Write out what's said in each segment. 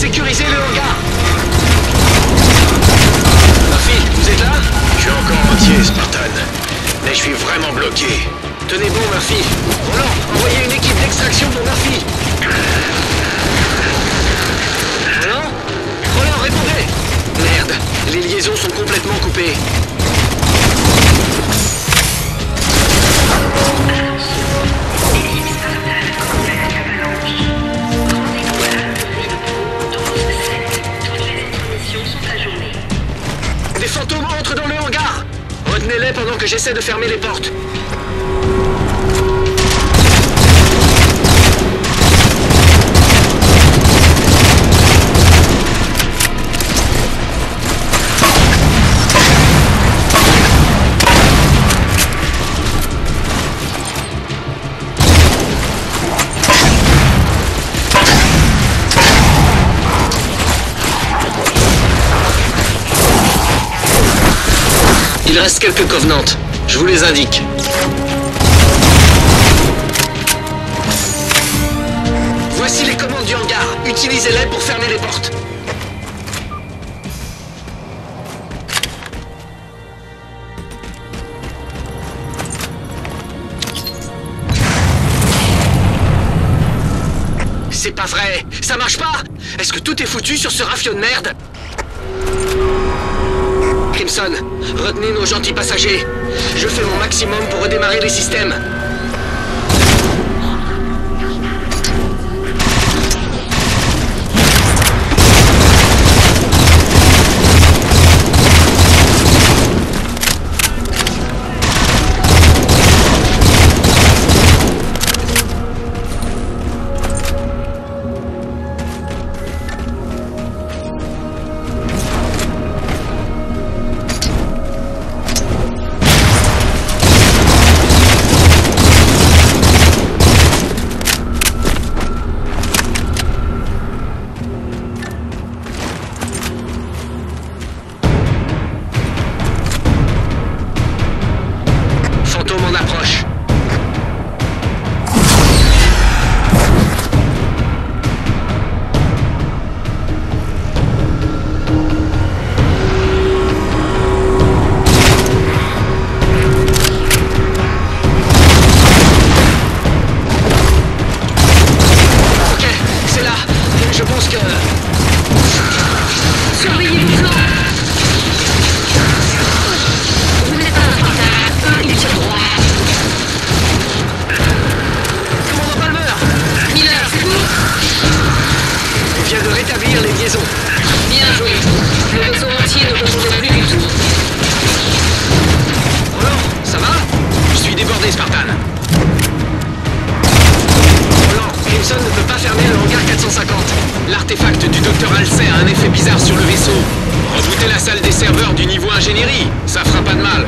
sécuriser le hangar Murphy, vous êtes là? Je suis encore entier, Spartan. Mais je suis vraiment bloqué. Tenez bon, Murphy, pendant que j'essaie de fermer les portes. Il reste quelques covenantes. Je vous les indique. Voici les commandes du hangar. Utilisez-les pour fermer les portes. C'est pas vrai Ça marche pas Est-ce que tout est foutu sur ce rafio de merde? Retenez nos gentils passagers. Je fais mon maximum pour redémarrer les systèmes. Niveau ingénierie. Ça fera pas de mal.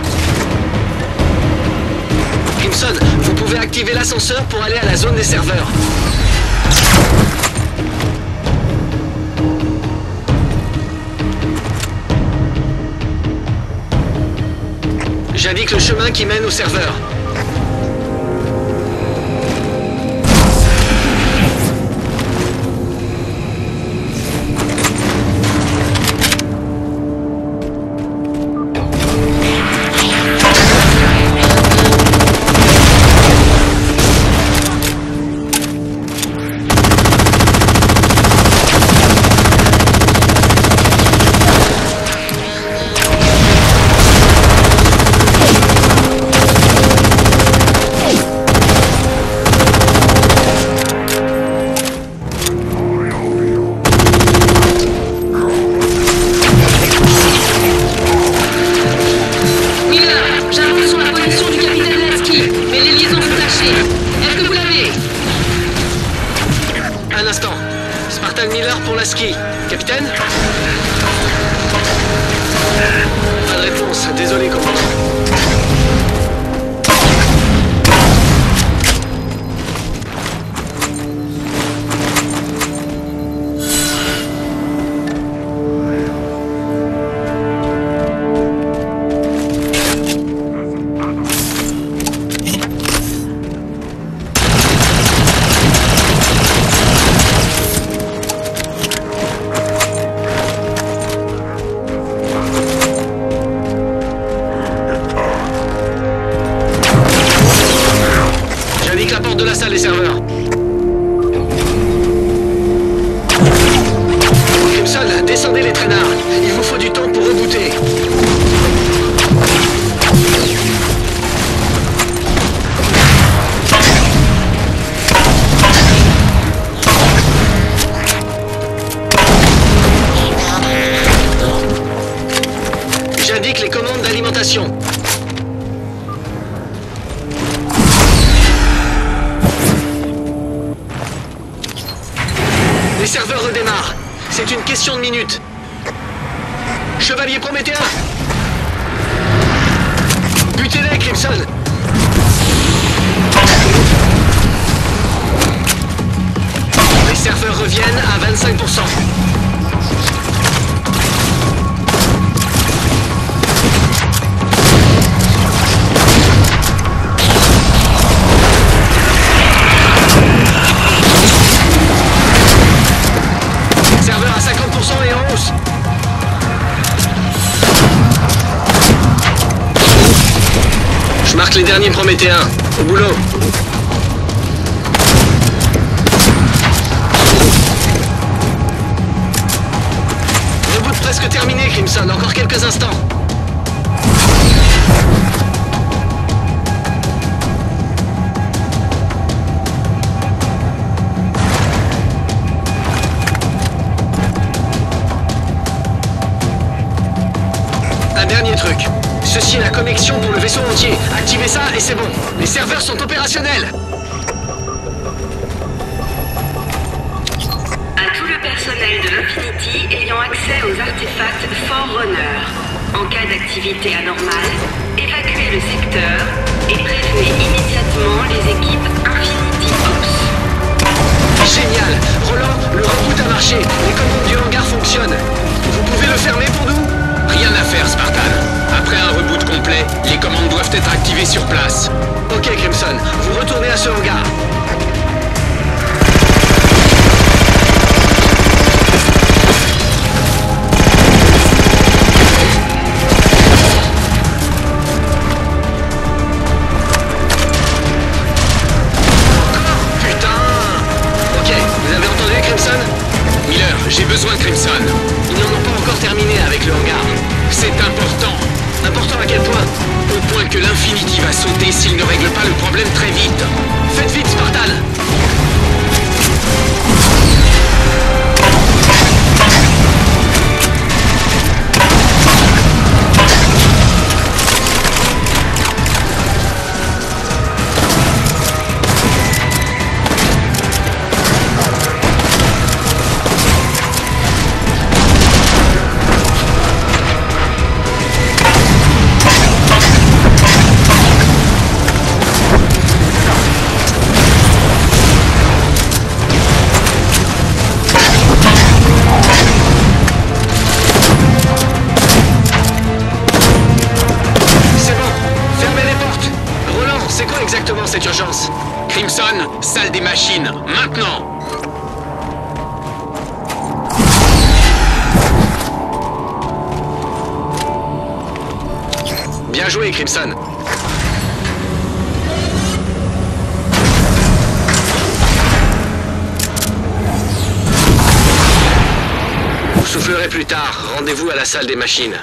Crimson, vous pouvez activer l'ascenseur pour aller à la zone des serveurs. J'indique le chemin qui mène au serveur. Descendez les traînards. Il vous faut du temps pour rebooter. J'indique les commandes d'alimentation. Question de minutes. Chevalier Prométhéen Butez-les, Crimson derniers Prométhéens. Au boulot. Reboot presque terminé, Crimson. Encore quelques instants. Un dernier truc. Ceci est la connexion pour le vaisseau entier. Activez ça et c'est bon. Les serveurs sont opérationnels. À tout le personnel de l'Infinity ayant accès aux artefacts Forerunner. En cas d'activité anormale, évacuez le secteur et prévenez immédiatement les équipes Infinity Ops. Génial. Roland, le reboot a marché. Les commandes du hangar fonctionnent. Vous pouvez le fermer pour nous? Rien à faire, Spartan. Après un reboot complet, les commandes doivent être activées sur place. Ok, Crimson. Vous retournez à ce hangar. J'ai besoin de Crimson. Ils n'en ont pas encore terminé avec le hangar. C'est important. Important à quel point Au point que l'Infinity va sauter s'ils ne règlent pas le problème très vite. Faites vite, Spartan exactement cette urgence Crimson, salle des machines, maintenant Bien joué, Crimson. Vous soufflerez plus tard. Rendez-vous à la salle des machines.